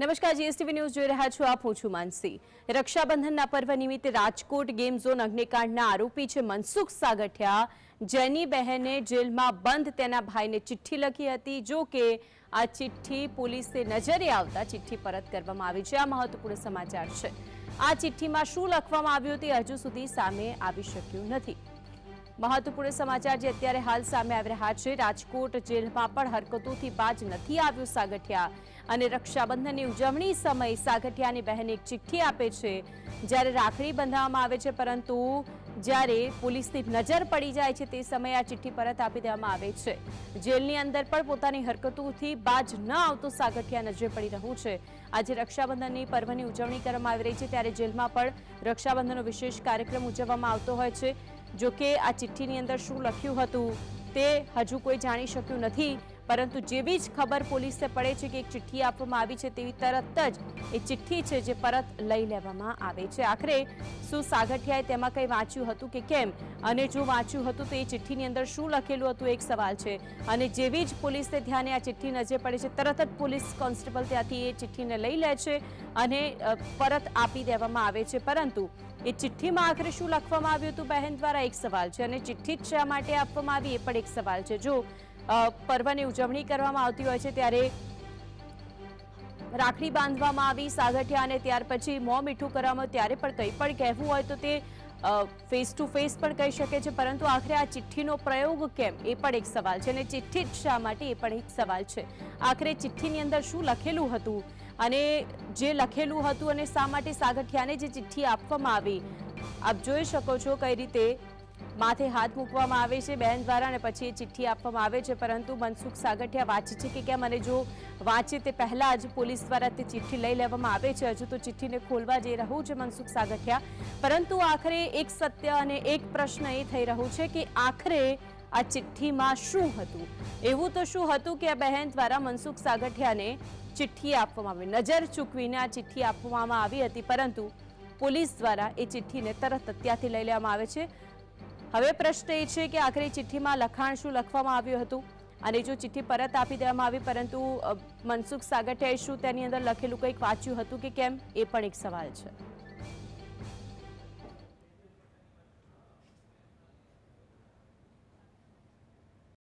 નમસ્કાર, GSTV news જોઈ રહ્યા છો આપ, હું છું માનસી. રક્ષાબંધનના પર્વ નિમિત્તે રાજકોટ ગેમ ઝોન અગ્નિકાંડના આરોપી છે મનસુખ સાગઠિયા. જેની બહેને જેલમાં બંધ તેના ભાઈને ચિઠ્ઠી લખી હતી. જો કે આ ચિઠ્ઠી પોલીસે નજરે આવતા ચિઠ્ઠી પરત કરવામાં આવી છે. આ મહત્વપૂર્ણ સમાચાર છે. આ ચિઠ્ઠીમાં શું લખવામાં આવ્યું તે હજુ સુધી સામે આવી શક્યું નથી. મહત્વપૂર્ણ સમાચાર જે અત્યારે હાલ સામે આવી રહ્યા છે, રાજકોટ જેલમાં પણ હરકતોથી બાજ નથી આવ્યું સાગઠિયા. અને રક્ષાબંધનની ઉજવણી સમયે સાગઠિયાની બહેન એક ચિઠ્ઠી આપે છે. જ્યારે રાખડી બંધાવવામાં આવે છે, પરંતુ જ્યારે પોલીસની નજર પડી જાય છે, તે સમયે આ ચિઠ્ઠી પરત આપી દેવામાં આવે છે. જેલની અંદર પણ પોતાની હરકતોથી બાજ ન આવતો સાગઠિયા નજરે પડી રહ્યું છે. આજે રક્ષાબંધનની પર્વની ઉજવણી કરવામાં આવી રહી છે, ત્યારે જેલમાં પણ રક્ષાબંધનનો વિશેષ કાર્યક્રમ ઉજવવામાં આવતો હોય છે. જો કે આ ચિઠ્ઠીની અંદર શું લખ્યું હતું તે હજુ કોઈ જાણી શક્યું નથી. પરંતુ જેવી જ ખબર પોલીસને પડે છે કે એક ચિઠ્ઠી આપવામાં આવી છે, તેવી તરત જ એ ચિઠ્ઠી છે જે પરત લઈ લેવામાં આવે છે. આખરે શું સાગઠિયાએ તેમાં કંઈ વાંચ્યું હતું કે કેમ? અને જો વાંચ્યું હતું તો એ ચિઠ્ઠીની અંદર શું લખેલું હતું, એક સવાલ છે. અને જેવી જ પોલીસને ધ્યાને આ ચિઠ્ઠી નજરે પડે છે, તરત જ પોલીસ કોન્સ્ટેબલ ત્યાંથી એ ચિઠ્ઠીને લઈ લે છે અને પરત આપી દેવામાં આવે છે. પરંતુ એ ચિઠ્ઠીમાં આખરે શું લખવામાં આવ્યું હતું, બહેન દ્વારા એક સવાલ છે અને ચિઠ્ઠી જ શા માટે આપવામાં આવી એ પણ એક સવાલ છે. જો પર્વની ઉજવણી કરવામાં આવતી હોય છે ત્યારે રાખડી બાંધવામાં આવી, સાગઠિયા અને ત્યાર પછી મોં મીઠું કરવામાં ત્યારે પણ કંઈ પણ કહેવું હોય તો તે ફેસ ટુ ફેસ પણ કહી શકે છે. પરંતુ આખરે આ ચિઠ્ઠીનો પ્રયોગ કેમ? એ પણ એક સવાલ છે અને ચિઠ્ઠી જ શા માટે? એ પણ એક સવાલ છે. આખરે ચિઠ્ઠીની અંદર શું લખેલું હતું? અને જે લખેલું હતું અને શા માટે સાગઠિયાને જે ચિઠ્ઠી આપવામાં આવી? આપ જોઈ શકો છો કઈ રીતે માથે હાથ મૂકવામાં આવે છે બહેન દ્વારા અને પછી એ ચિઠ્ઠી આપવામાં આવે છે. પરંતુ મનસુખ સાગઠિયા વાંચે છે કે કેમ અને જો વાંચે તે પહેલાં જ પોલીસ દ્વારા તે ચિઠ્ઠી લઈ લેવામાં આવે છે. હજુ તો ચિઠ્ઠીને ખોલવા જઈ રહ્યું છે મનસુખ સાગઠિયા. પરંતુ આખરે એક સત્ય અને એક પ્રશ્ન એ થઈ રહ્યું છે કે આખરે આ ચિઠ્ઠીમાં શું હતું? એવું તો શું હતું કે આ બહેન દ્વારા મનસુખ સાગઠિયાને ચિઠ્ઠી આપવામાં આવી, નજર ચૂકવીને આ ચિઠ્ઠી આપવામાં આવી હતી. પરંતુ પોલીસ દ્વારા એ ચિઠ્ઠીને તરત ત્યાંથી લઈ લેવામાં આવે છે. હવે પ્રશ્ન એ છે કે આખરે ચિઠ્ઠીમાં લખાણ શું લખવામાં આવ્યું હતું? અને જો ચિઠ્ઠી પરત આપી દેવામાં આવી, પરંતુ મનસુખ સાગઠિયાએ શું તેની અંદર લખેલું કંઈક વાંચ્યું હતું કે કેમ? એ પણ એક સવાલ છે.